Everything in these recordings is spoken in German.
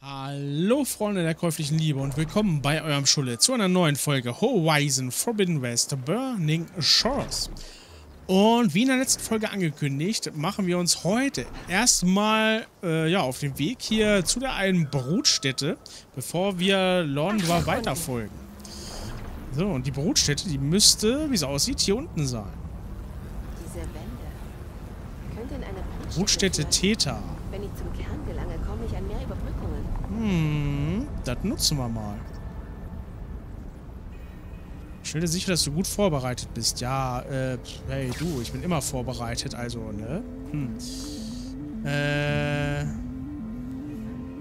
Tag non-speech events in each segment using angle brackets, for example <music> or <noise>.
Hallo Freunde der käuflichen Liebe und willkommen bei eurem Schulle zu einer neuen Folge Horizon Forbidden West Burning Shores. Und wie in der letzten Folge angekündigt, machen wir uns heute erstmal äh, ja, auf den Weg hier zu der einen Brutstätte, bevor wir Londra weiterfolgen. So, und die Brutstätte, die müsste, wie es aussieht, hier unten sein. Diese Wände könnte in eine Brutstätte. Theta. Wenn ich zum Kern gelange, komme ich an mehr Überbrückungen. Hm, das nutzen wir mal. Stell dir sicher, dass du gut vorbereitet bist. Ja, äh, hey du, ich bin immer vorbereitet, also, ne? Hm. Äh.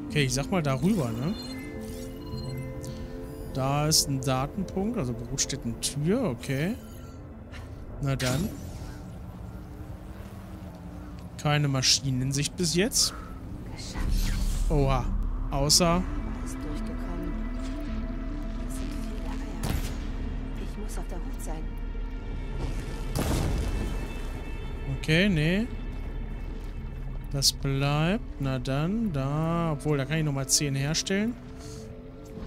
Okay, ich sag mal darüber, ne? Da ist ein Datenpunkt, also Brutstätten-Tür, okay. Na dann. Keine Maschinen in Sicht bis jetzt. Oha. Außer. Okay, nee. Das bleibt. Na dann, da. Obwohl, da kann ich nochmal 10 herstellen.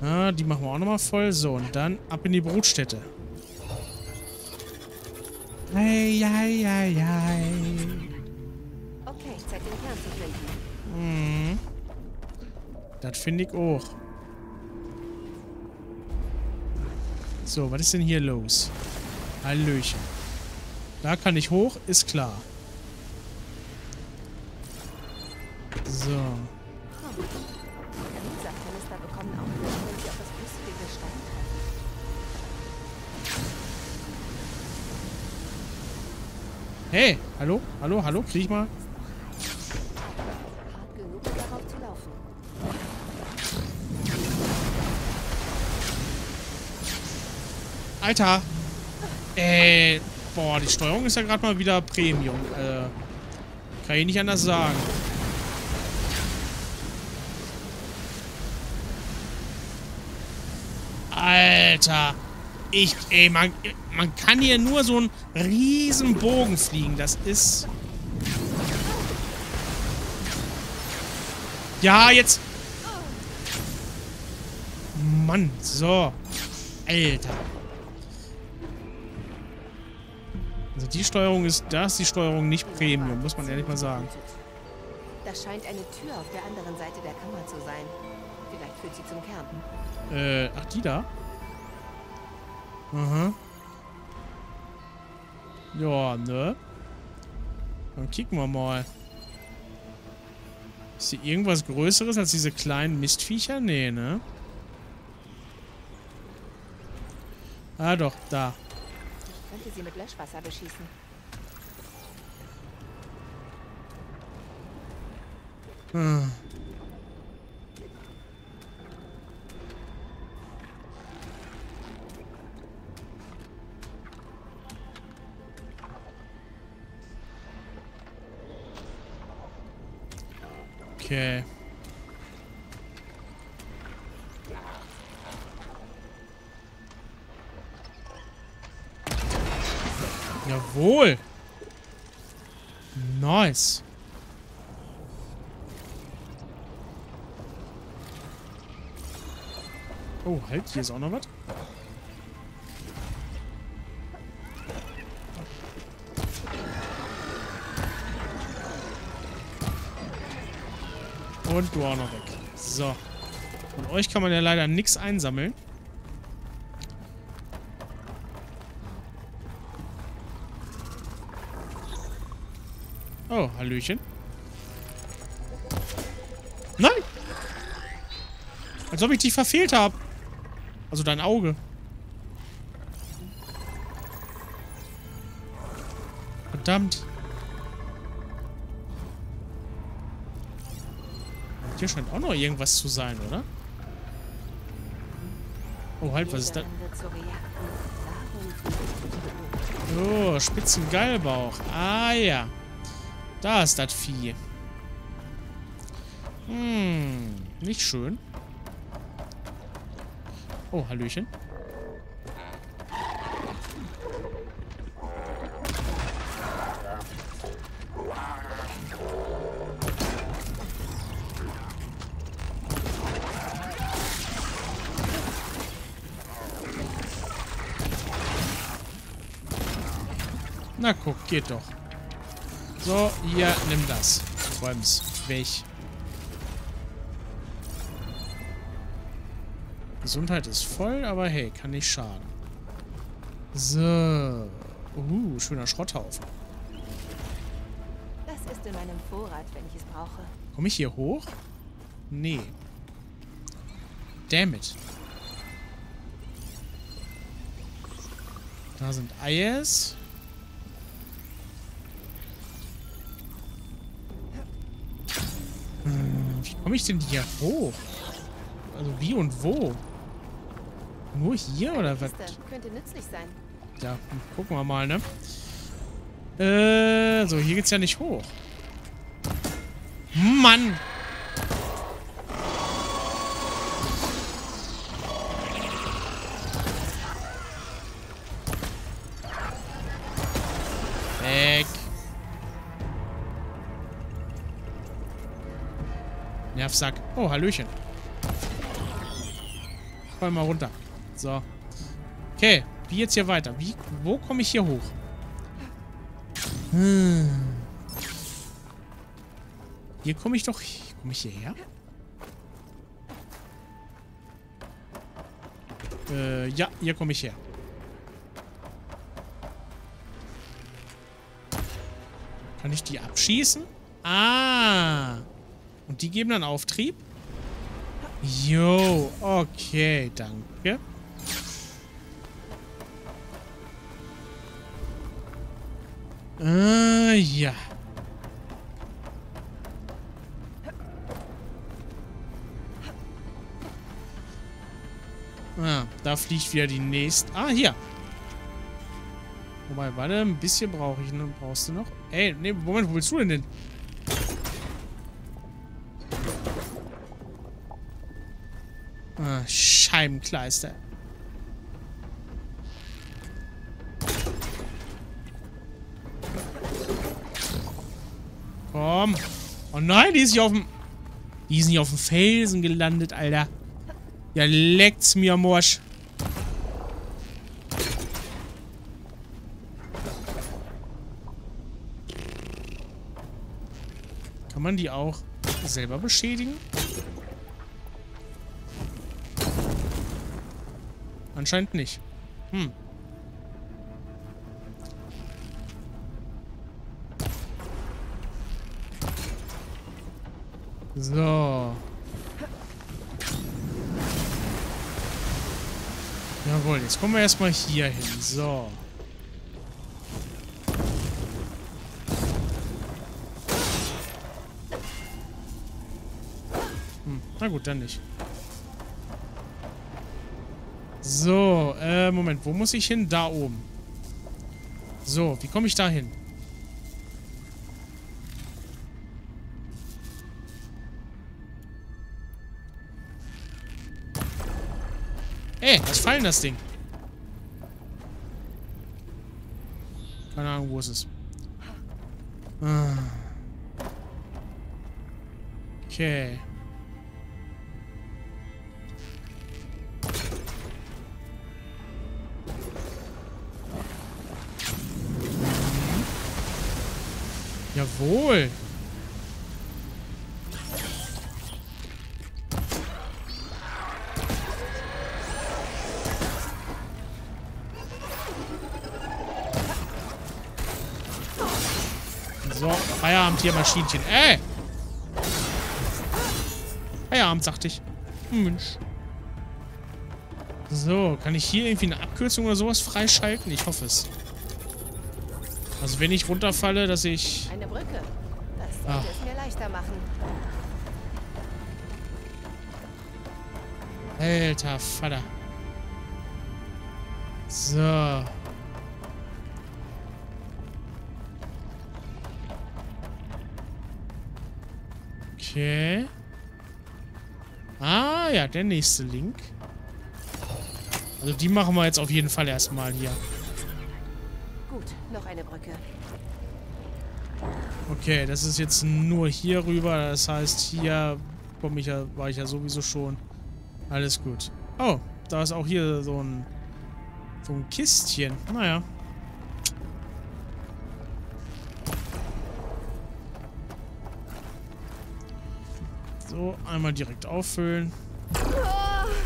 Ah, die machen wir auch nochmal voll. So, und dann ab in die Brutstätte. Hey, hey, hey, hey. Okay, Zeit den Kern zu finden. Mhm. Das finde ich auch. So, was ist denn hier los? Hallöchen. Da kann ich hoch, ist klar. So. Hey, hallo? Hallo, hallo? Krieg ich mal? Alter! Äh, boah, die Steuerung ist ja gerade mal wieder Premium. Äh, kann ich nicht anders sagen. Alter! Ich, ey, man, man kann hier nur so einen riesen Bogen fliegen. Das ist... Ja, jetzt... Mann, so. Alter. Die Steuerung ist, da ist die Steuerung nicht Premium, muss man ehrlich mal sagen. Da scheint eine Tür auf der anderen Seite der Kammer zu sein. Vielleicht führt sie zum Kern. Äh, ach, die da? Aha. Ja, ne? Dann kicken wir mal. Ist hier irgendwas Größeres als diese kleinen Mistviecher? Nee, ne? Ah, doch, da. Ich könnte sie mit Löschwasser beschießen. Ah. Okay. Jawohl. Nice. Oh, halt, hier ist auch noch was. Und du auch noch weg. So. Von euch kann man ja leider nichts einsammeln. Hallöchen. Nein! Als ob ich dich verfehlt habe. Also dein Auge. Verdammt. Hier scheint auch noch irgendwas zu sein, oder? Oh, halt, was ist das? Oh, Spitzengeilbauch. Ah, ja. Da ist das Vieh. Hm, nicht schön. Oh, Hallöchen. Na guck, geht doch. So, hier, nimm das. Räum's weg. Gesundheit ist voll, aber hey, kann nicht schaden. So. Uh, schöner Schrotthaufen. Das ist in meinem Vorrat, wenn ich es brauche. Komme ich hier hoch? Nee. Damn it. Da sind Eiers. Hm, wie komme ich denn hier hoch? Also wie und wo? Nur hier oder was? Könnte nützlich sein. Ja, gucken wir mal, ne? Äh, so, hier geht's ja nicht hoch. Mann! Nervsack. Oh, Hallöchen. Fall mal runter. So. Okay, wie jetzt hier weiter? Wie, wo komme ich hier hoch? Hm. Hier komme ich doch... Komme ich hierher? Äh, ja, hier komme ich her. Kann ich die abschießen? Ah. Und die geben dann Auftrieb? Jo, okay, danke. Äh, ja. Ah, da fliegt wieder die nächste. Ah, hier. Wobei, warte, ein bisschen brauche ich. Ne? Brauchst du noch? Ey, nee, Moment, wo willst du denn hin? Scheibenkleister. Komm. Oh nein, die ist nicht auf dem... Die ist nicht auf dem Felsen gelandet, Alter. Ja, leckt's mir, Morsch. Kann man die auch selber beschädigen? Anscheinend nicht. Hm. So. Jawohl, jetzt kommen wir erstmal hier hin. So. Hm, na gut, dann nicht. So, äh, Moment, wo muss ich hin? Da oben. So, wie komme ich da hin? Ey, was fallen das Ding? Keine Ahnung, wo es ist. Ah. Okay. Jawohl. So, Feierabend hier, Maschinchen. Ey! Feierabend, sagte ich. Mensch. So, kann ich hier irgendwie eine Abkürzung oder sowas freischalten? Ich hoffe es. Also wenn ich runterfalle, dass ich... Eine Brücke. Das sollte Ah. es mir leichter machen. Alter Vater. So. Okay. Ah, ja, der nächste Link. Also die machen wir jetzt auf jeden Fall erstmal hier. Noch eine Brücke. Okay, das ist jetzt nur hier rüber. Das heißt, hier komme ich ja, war ich ja sowieso schon. Alles gut. Oh, da ist auch hier so ein, so ein Kistchen. Naja. So, einmal direkt auffüllen.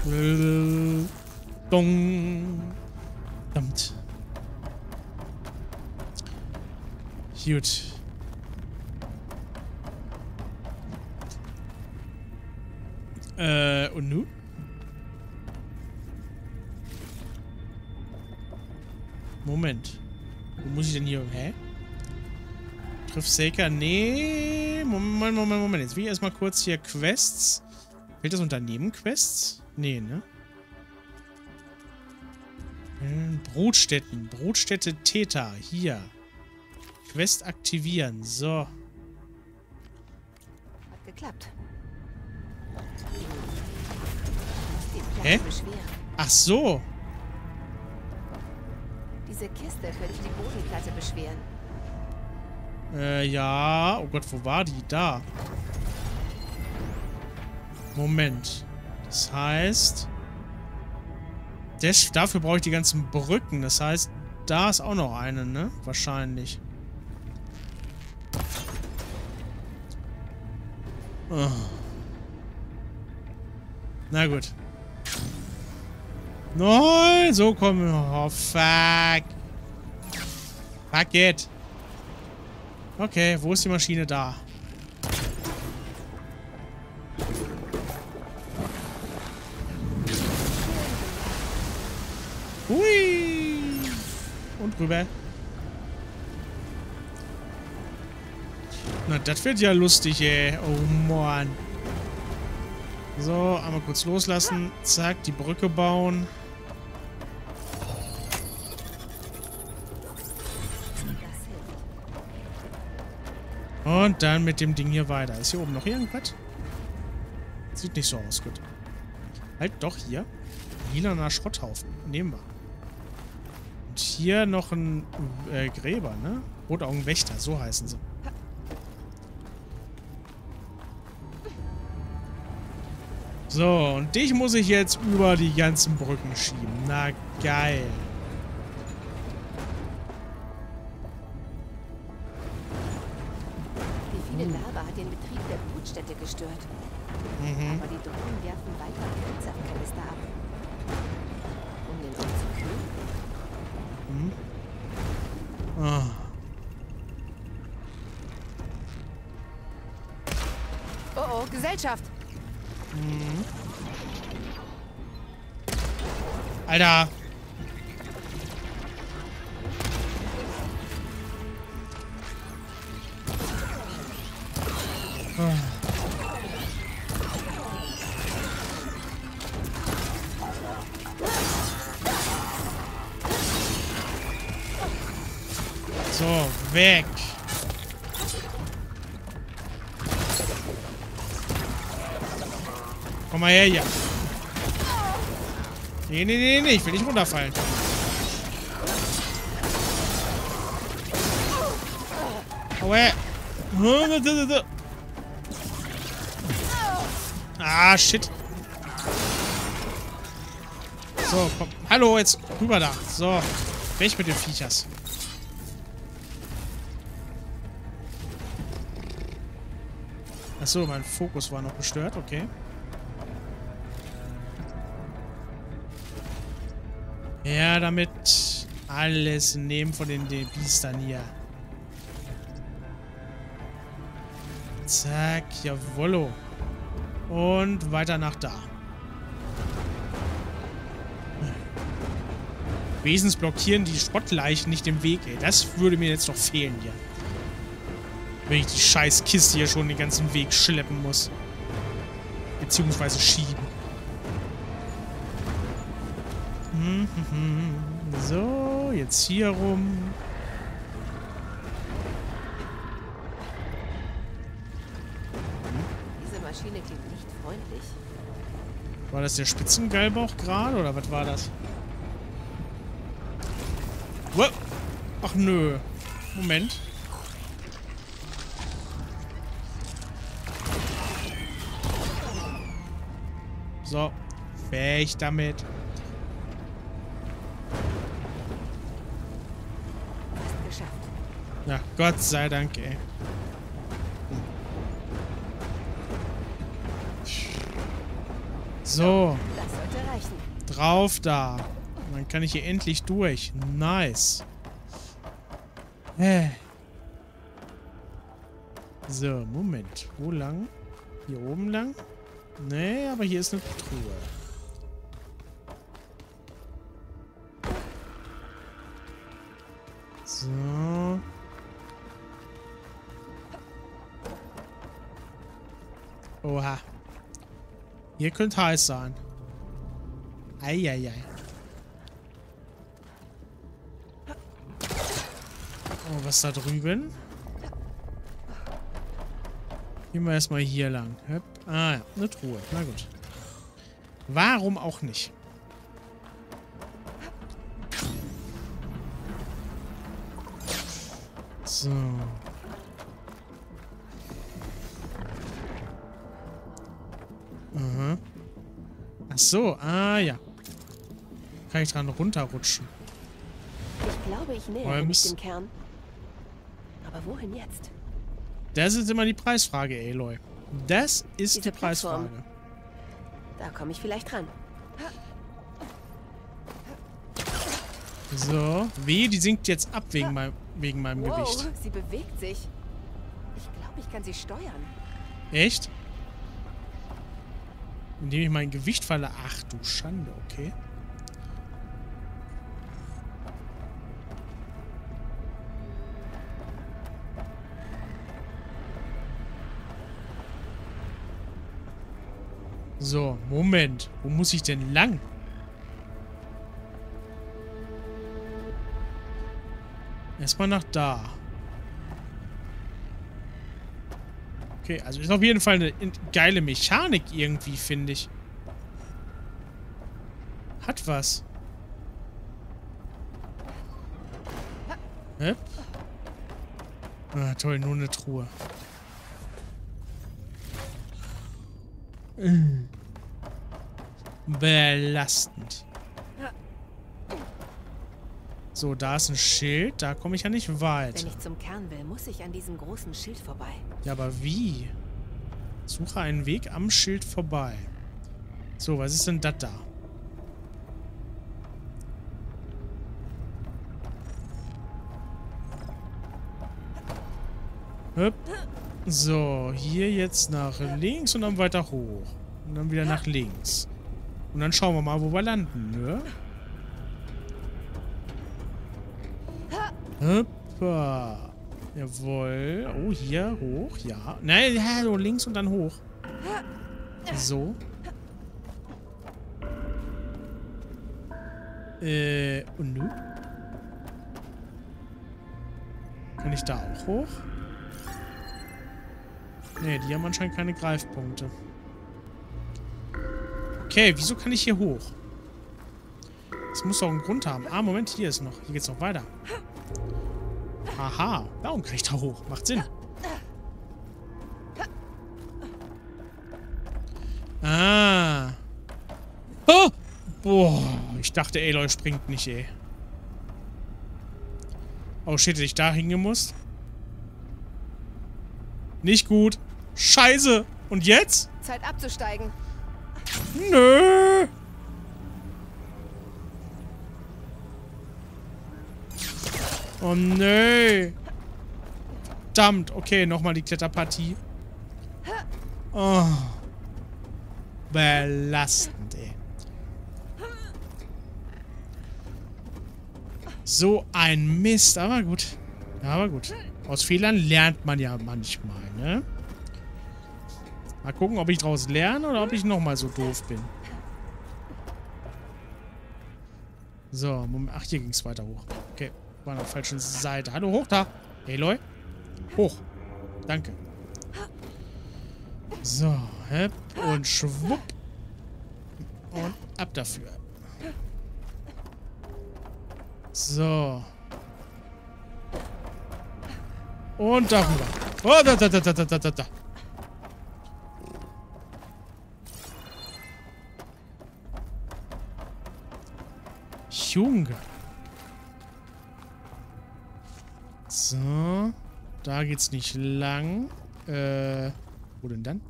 Oh. Dong. Verdammt. Gut. Äh, und nun? Moment. Wo muss ich denn hier... Hä? Triff Saker? Nee. Moment, Moment, Moment. Jetzt will ich erstmal kurz hier Quests. Fällt das unter Nebenquests? Nee, ne? Hm, Brotstätten. Brotstätte Theta. Hier. Quest aktivieren. So. Hat geklappt. Hä? Ach so. Diese Kiste könnte die Bodenplatte beschweren. Äh, ja. Oh Gott, wo war die? Da. Moment. Das heißt... Das, dafür brauche ich die ganzen Brücken. Das heißt, da ist auch noch eine, ne? Wahrscheinlich. Oh. Na gut. Nein, so kommen wir. Oh, fuck. Fuck it. Okay, wo ist die Maschine da? Hui. Und rüber. Na, das wird ja lustig, ey. Oh, Mann. So, einmal kurz loslassen. Zack, die Brücke bauen. Und dann mit dem Ding hier weiter. Ist hier oben noch irgendwas? Sieht nicht so aus. Gut. Halt doch hier. Lilaner Schrotthaufen. Nehmen wir. Und hier noch ein äh, Gräber, ne? Rotaugenwächter, so heißen sie. So, und dich muss ich jetzt über die ganzen Brücken schieben. Na, geil. Wie viele Lava hat den Betrieb der Brutstätte gestört? Mhm. Aber die Drohnen werfen weiter Pilzsaftkanister ab. Um den See zu kühlen? Ah. Oh oh, Gesellschaft! Alter. So, weg. Komm mal her hier. Nee, nee, nee, nee, ich will nicht runterfallen. Aua. Ah, shit. So, komm. Hallo, jetzt rüber da. So, weg mit den Viechers. Achso, mein Fokus war noch gestört, okay. Ja, damit alles nehmen von den Biestern hier. Zack, jawollo. Und weiter nach da. Wesens blockieren die Schrottleichen nicht den Weg, ey. Das würde mir jetzt noch fehlen hier. Wenn ich die scheiß Kiste hier schon den ganzen Weg schleppen muss. Beziehungsweise schieben. So, jetzt hier rum. Diese Maschine klingt nicht freundlich. War das der Spitzengeilbauch gerade oder was war das? Wow. Ach nö. Moment. So. Weg damit. Gott sei Dank, ey. So. Drauf da. Dann kann ich hier endlich durch. Nice. Äh. So, Moment. Wo lang? Hier oben lang? Nee, aber hier ist eine Truhe. Oha. Hier könnte heiß sein. Eieiei. Oh, was da drüben? Gehen wir erstmal hier lang. Ah ja, eine Truhe. Na gut. Warum auch nicht? So. Aha. Ach so, ah ja. Kann ich dran runterrutschen. Ich glaube, ich nähere Holmes. mich dem Kern. Aber wohin jetzt? Das ist immer die Preisfrage, Aloy. Das ist Diese die Preisfrage. Plattform. Da komme ich vielleicht ran. So. Weh, die sinkt jetzt ab wegen, mein, wegen meinem Wow, Gewicht. sie bewegt sich. Ich glaube, ich kann sie steuern. Echt? Indem ich mein Gewicht falle. Ach du Schande, okay. So, Moment. Wo muss ich denn lang? Erstmal nach da. Okay, also ist auf jeden Fall eine in- geile Mechanik irgendwie, finde ich. Hat was. Hä? Ah, toll, nur eine Truhe. Mm. Belastend. So, da ist ein Schild. Da komme ich ja nicht Wenn weit. ich zum Kern will, muss ich an diesem großen Schild vorbei. Ja, aber wie? Suche einen Weg am Schild vorbei. So, was ist denn das da? Hüpp. So, hier jetzt nach links und dann weiter hoch. Und dann wieder nach links. Und dann schauen wir mal, wo wir landen, ne? Hoppa. Jawohl. Oh, hier hoch, ja. Nein, ja, links und dann hoch. So. Äh, und nu? Kann ich da auch hoch? Nee, die haben anscheinend keine Greifpunkte. Okay, wieso kann ich hier hoch? Das muss doch einen Grund haben. Ah, Moment, hier ist noch. Hier geht's noch weiter. Aha, warum kann ich da hoch? Macht Sinn. Ah. Oh! Boah, ich dachte, Aloy springt nicht, ey. Oh shit, hätte ich da hingemusst? Nicht gut. Scheiße. Und jetzt? Zeit abzusteigen. Nö. Oh nö. Verdammt. Okay, nochmal die Kletterpartie. Oh. Belastend, ey. So ein Mist. Aber gut. Aber gut. Aus Fehlern lernt man ja manchmal, ne? Mal gucken, ob ich daraus lerne oder ob ich nochmal so doof bin. So, Moment. Ach, hier ging es weiter hoch. War an der falschen Seite. Hallo, hoch da. Aloy. Hoch. Danke. So, hepp und schwupp. Und ab dafür. So. Und darüber. Oh, da, da, da, da, da, da, da. Junge. So. Da geht's nicht lang. Äh, wo denn dann?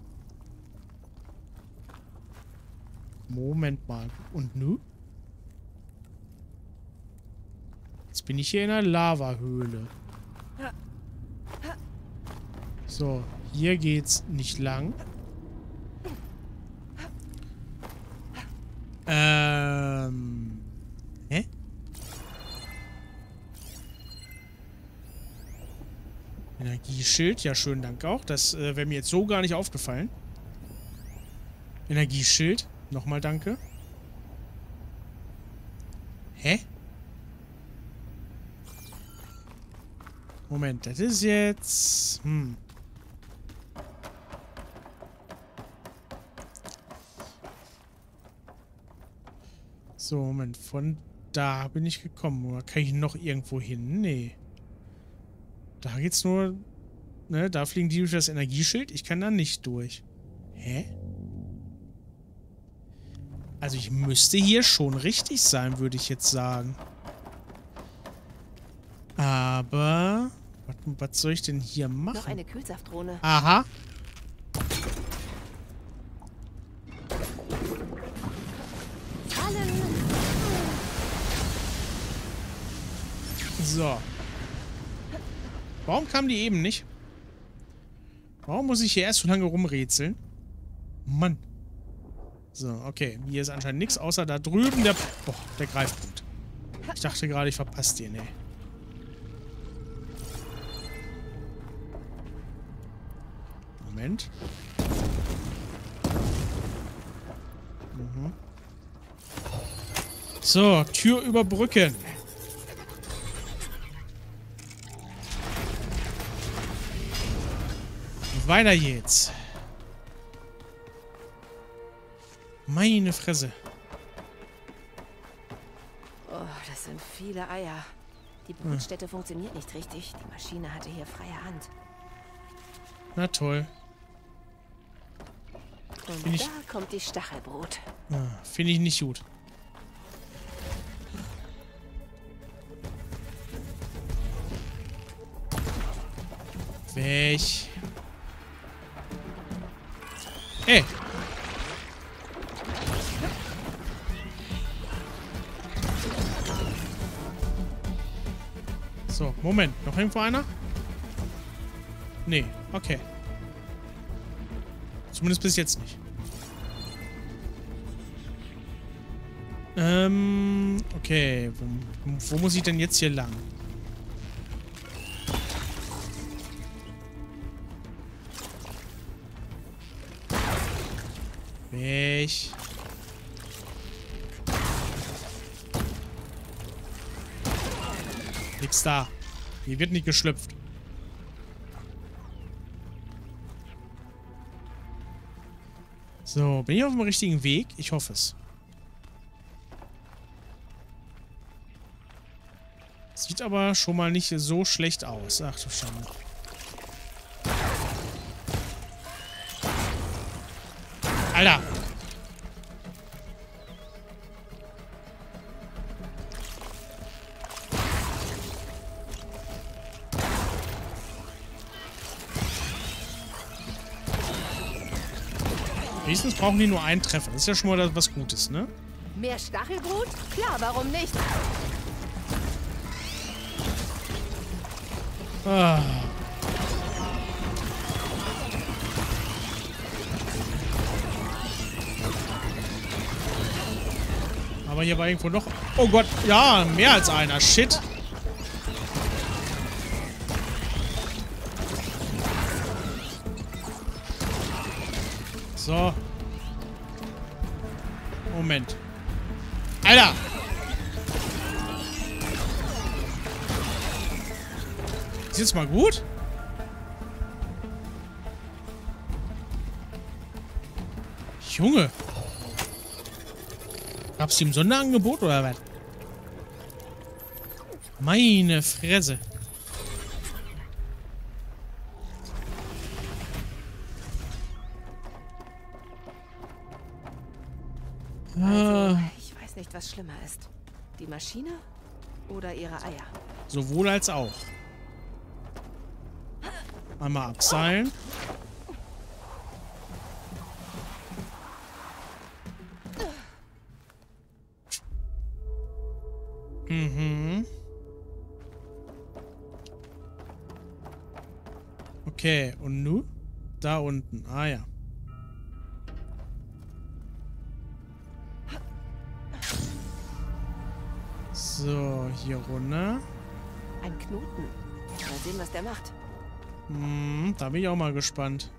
Moment mal. Und nu? Jetzt bin ich hier in einer Lavahöhle. So, hier geht's nicht lang. Ähm. Energieschild, ja schön, danke auch. Das äh, wäre mir jetzt so gar nicht aufgefallen. Energieschild, nochmal danke. Hä? Moment, das ist jetzt... Hm. So, Moment, von da bin ich gekommen. Oder kann ich noch irgendwo hin? Nee. Da geht's nur... Ne, da fliegen die durch das Energieschild. Ich kann da nicht durch. Hä? Also ich müsste hier schon richtig sein, würde ich jetzt sagen. Aber... Was, was soll ich denn hier machen? Noch eine Kühlsaftdrohne. Aha. So. Warum kam die eben nicht? Warum muss ich hier erst so lange rumrätseln? Mann. So, okay. Hier ist anscheinend nichts, außer da drüben der... Boah, der Greifpunkt. Ich dachte gerade, ich verpasse den, ey. Moment. Mhm. So, Tür überbrücken. Weiter geht's. Meine Fresse. Oh, das sind viele Eier. Die Brutstätte funktioniert nicht richtig. Die Maschine hatte hier freie Hand. Na toll. Und Bin ich- da kommt die Stachelbrut. Ah, Finde ich nicht gut. Weg. Ey. So, Moment. Noch irgendwo einer? Nee, okay. Zumindest bis jetzt nicht. Ähm, okay. Wo, wo muss ich denn jetzt hier lang? Da. Hier wird nicht geschlüpft. So, bin ich auf dem richtigen Weg? Ich hoffe es. Sieht aber schon mal nicht so schlecht aus. Ach du Schande. Alter! Wenigstens brauchen die nur einen Treffer. Das ist ja schon mal was Gutes, ne? Mehr Stachelbrut? Klar, warum nicht? Ah. Aber hier war irgendwo noch... Oh Gott, ja, mehr als einer. Shit. Moment. Alter! Ist jetzt mal gut? Junge. Gab's im Sonderangebot oder was? Meine Fresse. China oder ihre Eier? Sowohl als auch. Einmal abseilen. Mhm. Okay, und nun? Da unten. Ah ja. So, hier runter. Ein Knoten. Mal sehen, was der macht. Hm, da bin ich auch mal gespannt.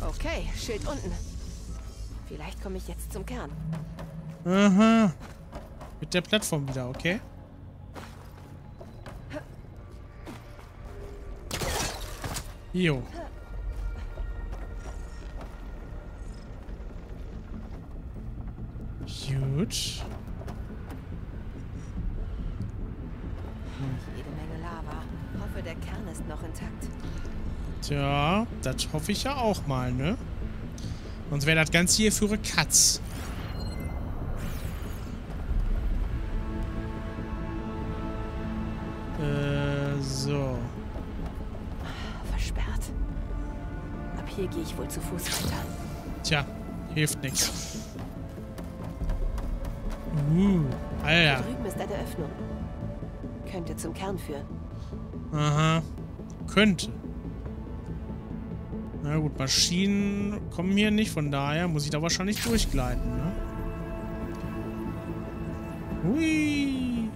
Okay, Schild unten. Vielleicht komme ich jetzt zum Kern. Aha. Mit der Plattform wieder, okay? Jo. Das hoffe ich ja auch mal, ne? Sonst wäre das Ganze hier für Katz. Äh, so. Versperrt. Ab hier gehe ich wohl zu Fuß weiter. Tja, hilft nichts. Uh, Alter. Da drüben ist eine Öffnung. Könnte zum Kern führen. Aha. Könnte. Na gut, Maschinen kommen hier nicht, von daher muss ich da wahrscheinlich durchgleiten, ne? Hui.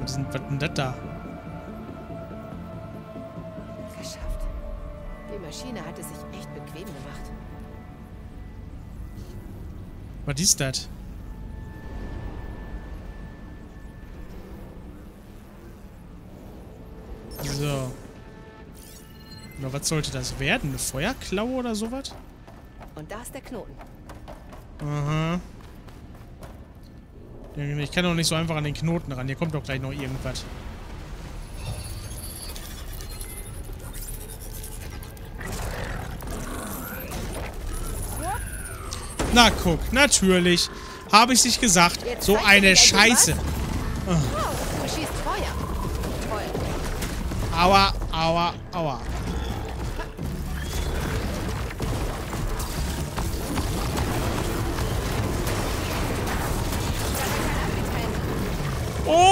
Was ist denn, das da? Geschafft. Die Maschine hat es sich echt bequem gemacht. Was ist das? Was sollte das werden? Eine Feuerklaue oder sowas? Und da ist der Knoten. Aha. Ich kann doch nicht so einfach an den Knoten ran. Hier kommt doch gleich noch irgendwas. Na guck, natürlich. Habe ich sich gesagt. Jetzt So eine Scheiße. Oh. Aua, aua, aua.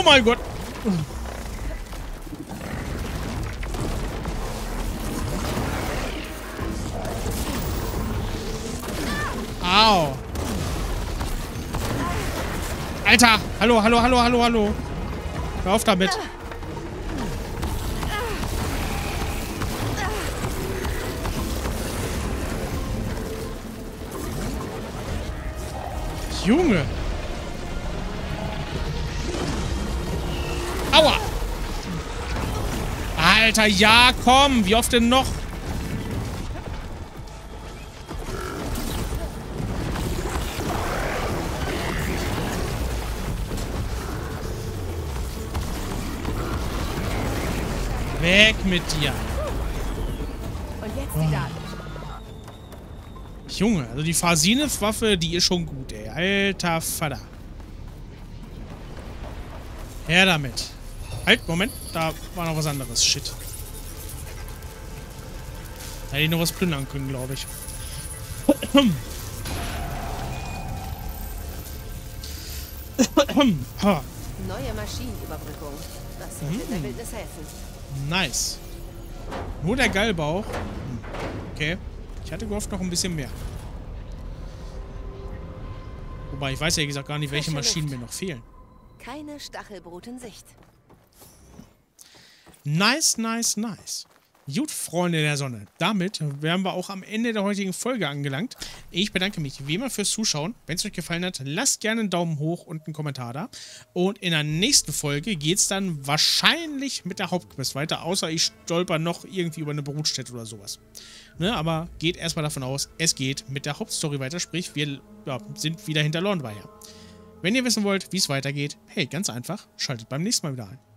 Oh mein Gott. Au. Alter, hallo, hallo, hallo, hallo, hallo. Hör auf damit. Junge. Aua. Alter, ja, komm. Wie oft denn noch? Weg mit dir. Und jetzt die Daten. Junge, also die Phasines-Waffe, die ist schon gut, ey. Alter Vater. Her damit. Halt, Moment. Da war noch was anderes. Shit. Da hätte ich noch was plündern können, glaube ich. <coughs> Neue Maschinenüberbrückung. Das sollte der Wildnis helfen. nice. Nur der Gallbauch. Hm, Okay. Ich hatte gehofft noch ein bisschen mehr. Wobei, ich weiß ja gesagt gar nicht, welche Maschinen mir noch fehlen. Keine Stachelbrut in Sicht. Nice, nice, nice. Gut, Freunde der Sonne. Damit wären wir auch am Ende der heutigen Folge angelangt. Ich bedanke mich wie immer fürs Zuschauen. Wenn es euch gefallen hat, lasst gerne einen Daumen hoch und einen Kommentar da. Und in der nächsten Folge geht es dann wahrscheinlich mit der Hauptquest weiter, außer ich stolper noch irgendwie über eine Brutstätte oder sowas. Ne, aber geht erstmal davon aus, es geht mit der Hauptstory weiter, sprich, wir ja, sind wieder hinter Lornweier. Wenn ihr wissen wollt, wie es weitergeht, hey, ganz einfach, schaltet beim nächsten Mal wieder ein.